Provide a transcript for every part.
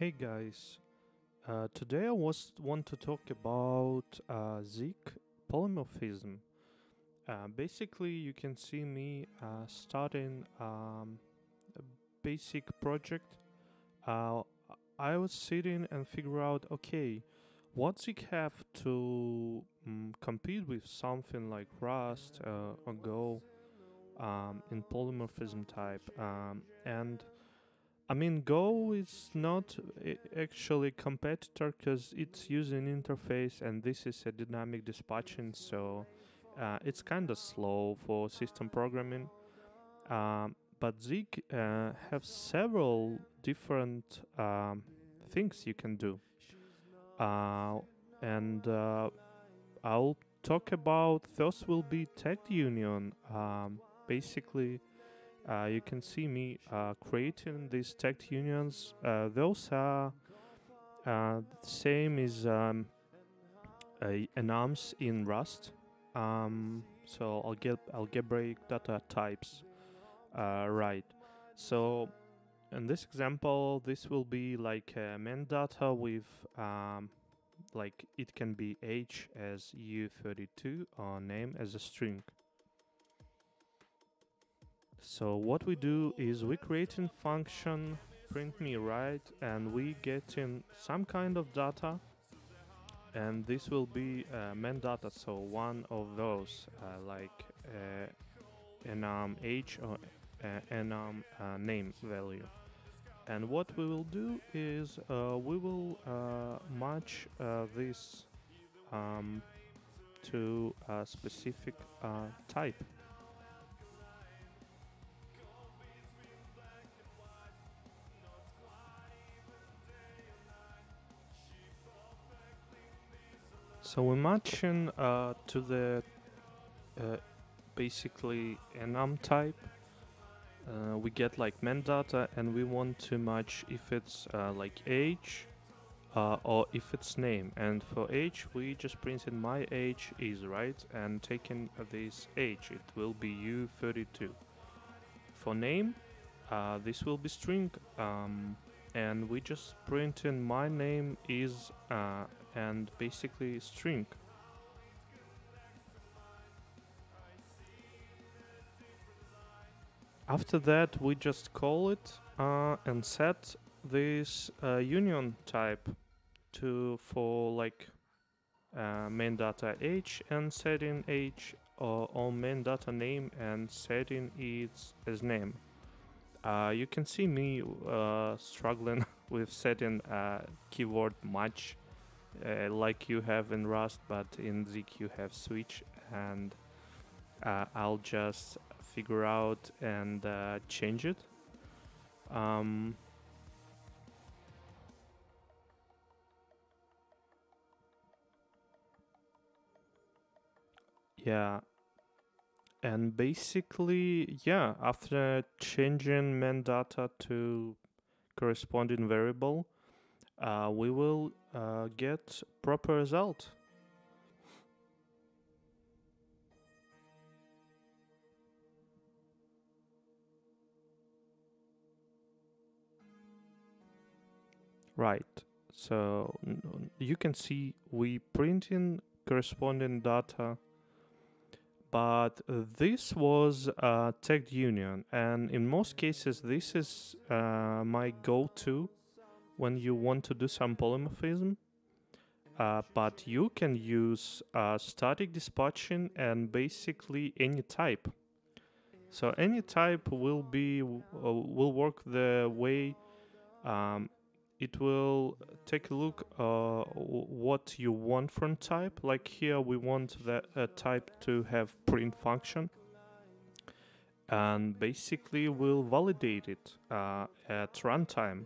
Hey guys, uh, today I was want to talk about uh, Zig polymorphism. Uh, basically, you can see me uh, starting um, a basic project. Uh, I was sitting and figure out, okay, what Zig have to um, compete with something like Rust uh, or Go um, in polymorphism type, um, and I mean, Go is not actually competitor because it's using interface and this is a dynamic dispatching, so uh, it's kind of slow for system programming. Um, but Zig uh, have several different um, things you can do, uh, and uh, I'll talk about. First will be Tag Union. Um, basically uh, you can see me uh, creating these tagged unions. Uh, those are uh, same as um, a, enums in Rust. Um, so I'll get algebraic data types uh, right. So in this example, this will be like a main data with um, like it can be age as u32 or name as a string. So what we do is we create a function print me right and we get in some kind of data and this will be uh, main data. So one of those uh, like uh, enum age or uh, enum uh, name value. And what we will do is uh, we will uh, match uh, this um, to a specific type So matching uh, to the uh, basically enum type. Uh, we get like main data and we want to match if it's uh, like age uh, or if it's name. And for age, we just print in my age is right and taking this age, it will be U32. For name, uh, this will be string. Um, and we just print in my name is and basically string. After that, we just call it uh, and set this uh, union type to for like uh, main data age and setting age or on main data name and setting it as name. Uh, you can see me uh, struggling with setting uh, keyword match uh, like you have in Rust, but in Zig you have switch, and uh, I'll just figure out and uh, change it. Um, yeah, and basically, yeah, after changing main data to corresponding variable, uh, we will uh, get proper result. Right. So you can see we print in corresponding data, but this was a tagged union, and in most cases, this is uh, my go-to when you want to do some polymorphism. Uh, but you can use uh, static dispatching and basically anytype. So anytype will be uh, will work the way um, it will take a look uh, what you want from type. Like here, we want the type to have print function, and basically we'll validate it uh, at runtime.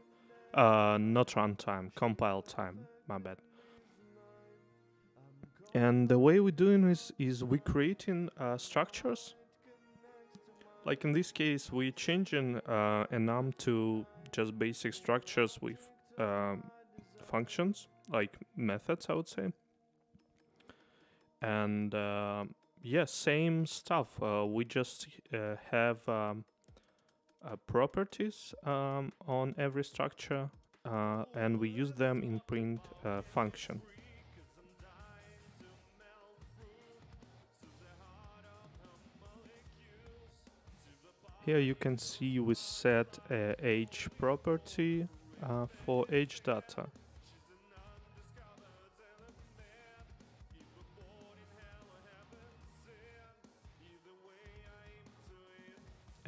Uh, not runtime, compile time. My bad. And the way we're doing is is we're creating uh, structures. Like in this case, we're changing uh, enum to just basic structures with um, functions, like methods, I would say. And uh, yeah, same stuff. Uh, we just uh, have um, properties um, on every structure uh, and we use them in print uh, function. Here you can see we set a age property uh, for age data.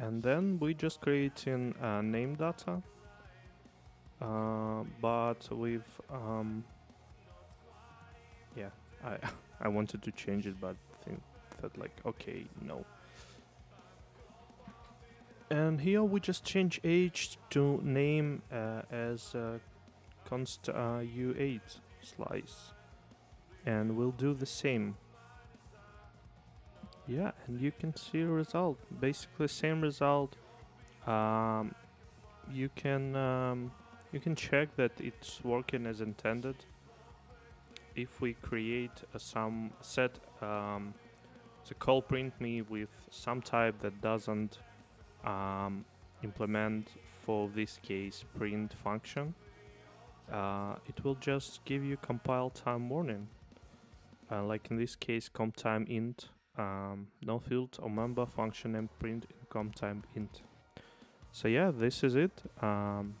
And then we just creating a name data, uh, but with um, yeah, I I wanted to change it, but think that like okay, no. And here we just change age to name uh, as uh, const uh, u8 slice, and we'll do the same. Yeah, and you can see a result. Basically, same result. Um, you can um, you can check that it's working as intended. If we create a some set um, the call print me with some type that doesn't um, implement for this case print function, uh, it will just give you compile time warning. Uh, like in this case, comptime int um, no field or member function and print income time int. So yeah, this is it. Um,